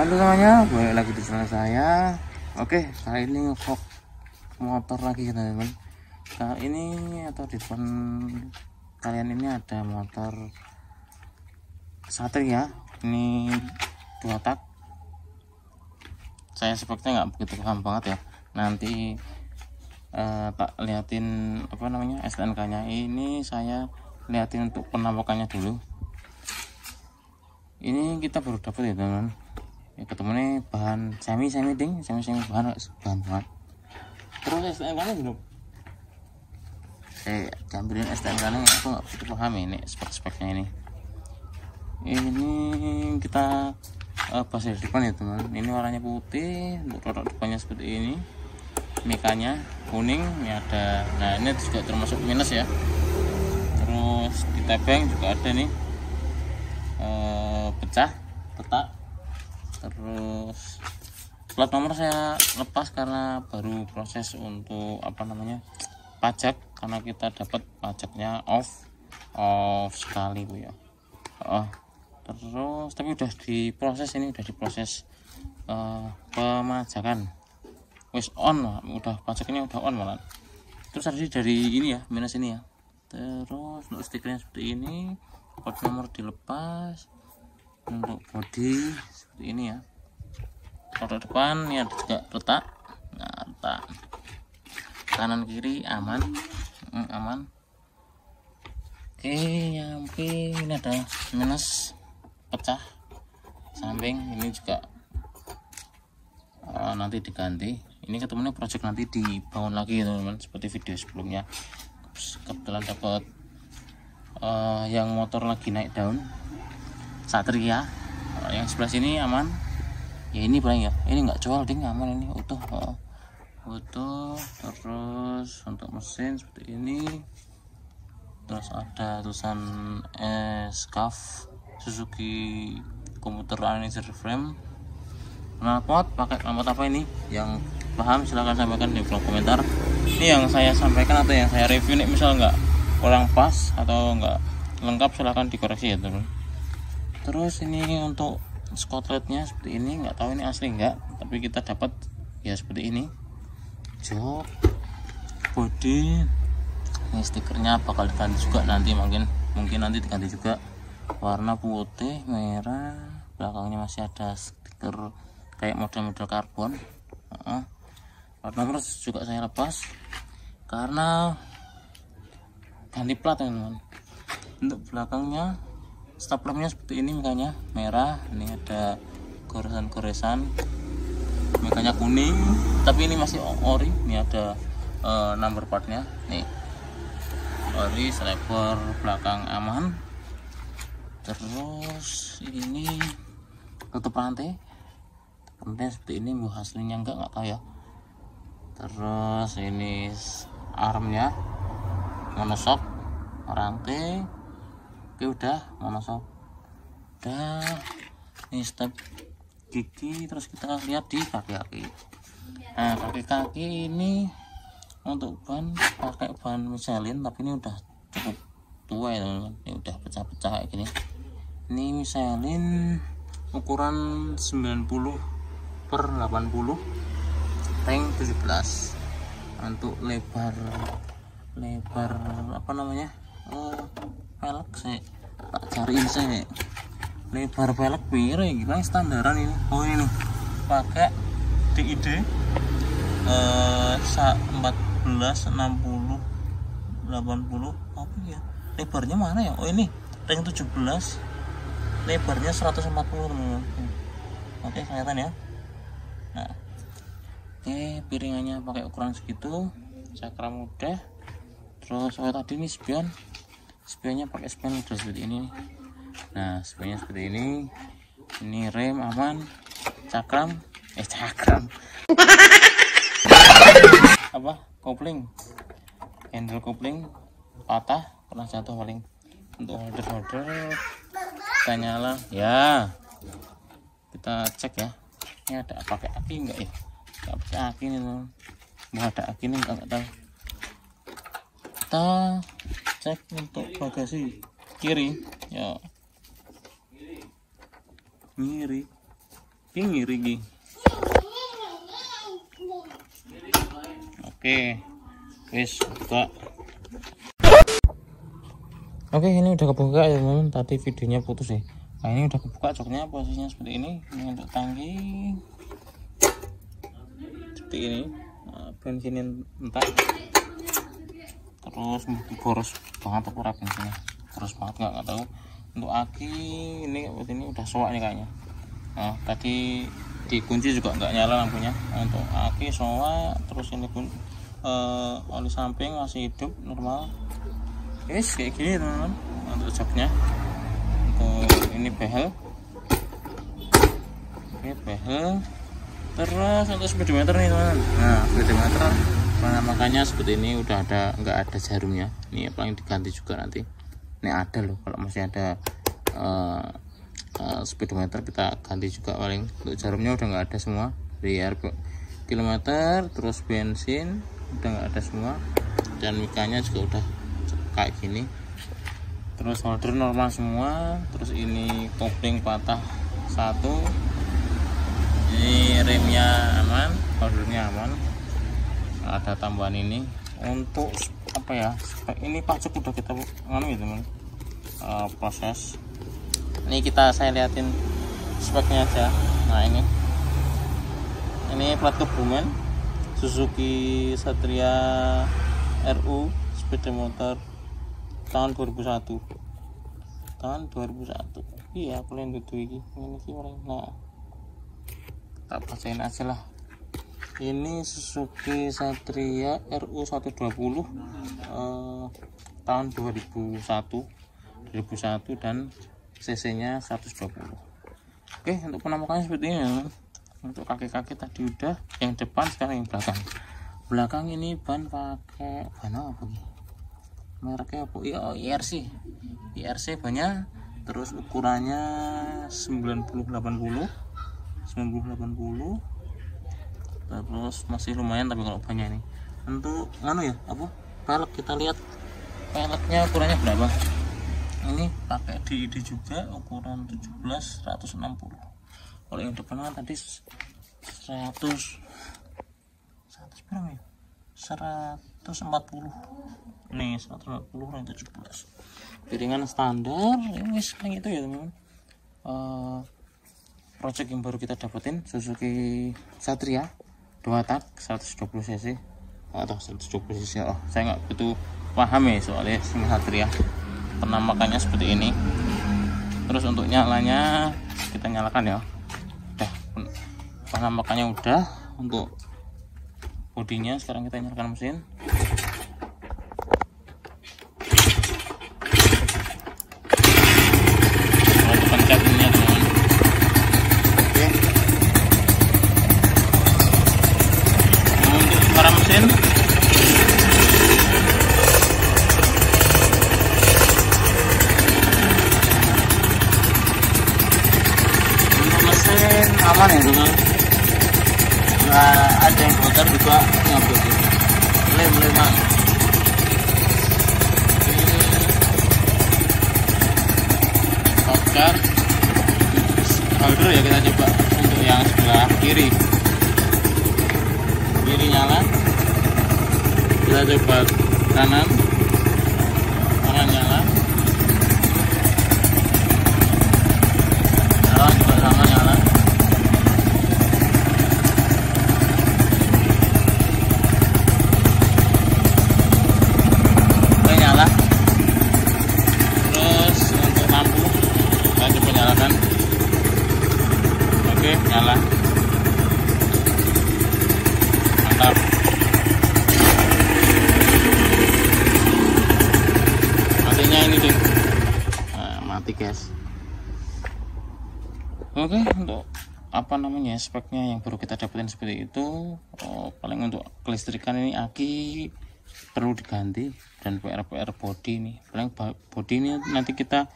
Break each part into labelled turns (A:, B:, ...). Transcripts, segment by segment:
A: Halo semuanya, balik lagi di channel saya. Oke, kali ini ngevlog motor lagi ya teman-teman. Kali ini atau di depan kalian ini ada motor Satria. Ini dua tak. Saya sepertinya nggak begitu paham banget ya. Nanti eh, tak liatin apa namanya STNK-nya. Ini saya liatin untuk penampakannya dulu. Ini kita baru dapat ya teman-teman ya ketemu nih bahan semi semi ding semi semi bahan bahan banget. Terus STM kamu belum saya ambilin STM kamu aku nggak begitu paham ini spek speknya ini. Ini kita uh, pas di depan ya teman. Ini warnanya putih untuk rodok depannya seperti ini. Mikanya kuning ini ada nah ini juga termasuk minus ya. Terus di tebeng juga ada nih. Uh, pecah petak terus plat nomor saya lepas karena baru proses untuk apa namanya pajak karena kita dapat pajaknya off off sekali bu ya. Oh terus tapi udah diproses ini udah diproses uh, pemajakan. Wis on lah udah pajaknya udah on malah. Terus tadi dari ini ya minus ini ya. Terus untuk stikernya seperti ini plat nomor dilepas untuk body seperti ini ya. Roda depan ada juga retak. Nah retak. Kanan kiri aman. Hmm, aman. Oke nyampe. Ini ada minus. Pecah. Samping ini juga uh, nanti diganti. Ini ketemunya project nanti dibangun lagi teman-teman seperti video sebelumnya. Kebetulan dapat uh, yang motor lagi naik daun Satria. Yang sebelah sini aman. Ya ini paling ya. Ini nggak jual ding. Aman ini utuh. Oh. utuh terus untuk mesin seperti ini. Terus ada tulisan escaf Suzuki komputer analyzer frame. Knalpot pakai knalpot apa ini? Yang paham silahkan sampaikan di kolom komentar. Ini yang saya sampaikan atau yang saya review ini misal nggak kurang pas atau nggak lengkap silahkan dikoreksi ya teman terus ini untuk skotletnya seperti ini nggak tahu ini asli nggak tapi kita dapat ya seperti ini. Jok. Body. Ini stikernya bakal diganti juga nanti mungkin mungkin nanti diganti juga. Warna putih merah belakangnya masih ada stiker kayak model-model karbon. Uh, warna nomor juga saya lepas karena ganti plat teman-teman. Untuk belakangnya stop lampnya seperti ini makanya merah ini ada goresan-goresan. Makanya kuning tapi ini masih ori ini ada uh, number partnya. Nih. Ori selebar belakang aman. Terus ini tutup rantai. Rantai seperti ini bu hasilnya enggak nggak tahu ya. Terus ini armnya. Monosok rantai oke udah. Monosok udah. Ini step gigi terus kita lihat di kaki-kaki nah kaki-kaki ini untuk ban pakai ban Michelin tapi ini udah cukup tua ya ini udah pecah-pecah kayak gini. Ini Michelin ukuran 90 per 80 tank 17 untuk lebar lebar apa namanya oh, velg sih tak cariin sih lebar velg piro ya gimana standaran ini. Oh ini nih. Pakai DID eh 14 60 80 apa ya? Lebarnya mana ya? Oh ini. Ring 17 lebarnya 140 teman-teman oke kelihatan ya? Nah. Oke piringannya pakai ukuran segitu. Cakram mudah terus oh tadi ini spion spionnya pakai spion udah seperti ini. Nah spionnya seperti ini. Ini rem aman. Cakram. Eh cakram. Apa? Kopling. Handle kopling. Patah. Pernah jatuh paling. Untuk holder holder kita nyala ya. Kita cek ya. Ini ada pakai aki enggak ya? Nggak pakai aki nih tuh mau ada aki nih enggak tahu kita cek untuk bagasi kiri. Ya. Kiri pinggir ini oke. Wis buka oke ini udah kebuka ya teman tadi videonya putus ya. Nah ini udah kebuka joknya posisinya seperti ini? Ini untuk tangki. Seperti ini. Nah, bensinin entah terus boros banget aku bensinnya boros banget nggak nggak tahu. Untuk aki ini ini udah soak nih kayaknya. Nah tadi dikunci juga nggak nyala lampunya. Untuk aki soak terus ini pun uh, oli samping masih hidup normal. Ini kayak gini teman-teman. Untuk joknya. Untuk ini behel. Ini behel. Terus untuk speedometer nih teman nah speedometer nah, makanya seperti ini udah ada nggak ada jarumnya ini paling diganti juga nanti. Ini ada loh kalau masih ada uh, uh, speedometer kita ganti juga paling. Untuk jarumnya udah nggak ada semua. Dari kilometer terus bensin udah nggak ada semua. Dan mikanya juga udah kayak gini. Terus holder normal semua. Terus ini kopling patah satu. Ini remnya aman holdernya aman ada tambahan ini. Untuk apa ya ini pajak udah kita nganu ya teman uh, proses. Ini kita saya liatin speknya aja. Nah ini. Ini plat kebumen. Suzuki Satria RU sepeda motor tahun 2001 tahun 2001 iya kalian duduk ini ini sih nah tak bacain aja lah ini Suzuki Satria RU 120 eh, tahun 2001 2001 dan cc nya 120 oke untuk penampakannya seperti ini untuk kaki-kaki tadi udah yang depan sekarang yang belakang. Belakang ini ban pakai ban apa nih mereknya apa? Ya oh, IRC IRC banyak terus ukurannya 90 80 90 80 terus masih lumayan tapi kalau banyak ini. Untuk anu ya apa? Pelek kita lihat peleknya ukurannya berapa? Ini pakai DID juga ukuran 17 160 kalau yang depan kan tadi 100 100 berapa ya? 140 nih 140 yang 17 piringan standar ini kayak itu ya teman uh, project yang baru kita dapetin Suzuki Satria dua tak 120 cc. Atau 120 cc. Oh saya nggak begitu paham ya soalnya sing satria penampakannya seperti ini. Terus untuk nyalanya kita nyalakan ya. Udah penampakannya udah untuk bodinya sekarang kita nyalakan mesin aman ya teman nah, ada yang bocor juga nggak bocor mulai mulai mas bocor holder ya kita coba untuk yang sebelah kiri. Kiri nyala. Kita coba kanan oke untuk apa namanya speknya yang baru kita dapetin seperti itu oh, paling untuk kelistrikan ini aki perlu diganti dan PR PR body ini. Paling body ini nanti kita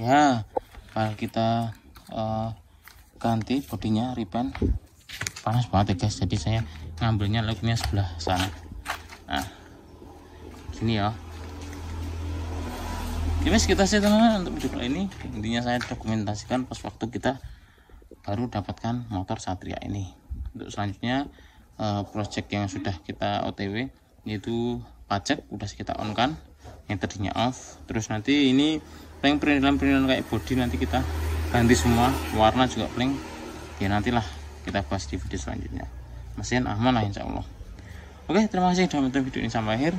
A: ya kalau kita uh, ganti bodinya repaint. Panas banget ya guys. Jadi saya ngambilnya lagnya sebelah sana. Nah sini ya Oke kita sih teman-teman untuk video kali ini? Intinya saya dokumentasikan pas waktu kita baru dapatkan motor Satria ini. Untuk selanjutnya uh, project yang sudah kita OTW yaitu pajak udah kita on kan yang tadinya off. Terus nanti ini paling perintilan-perintilan kayak body nanti kita ganti semua warna juga paling ya nantilah kita bahas di video selanjutnya. Mesin aman lah insya Allah. Oke terima kasih sudah menonton video ini sampai akhir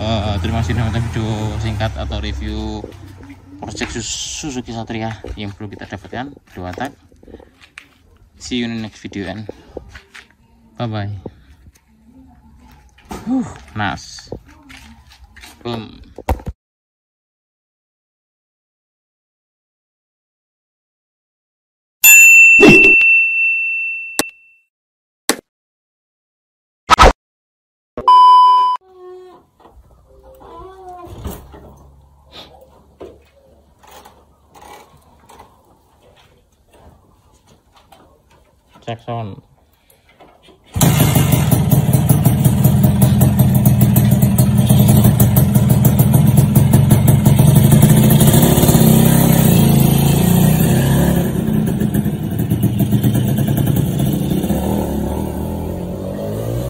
A: uh, terima kasih menonton video singkat atau review project Suzuki Satria yang perlu kita dapatkan. Dua tak see you in the next video and bye bye uh, nice. Boom section